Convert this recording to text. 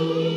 you.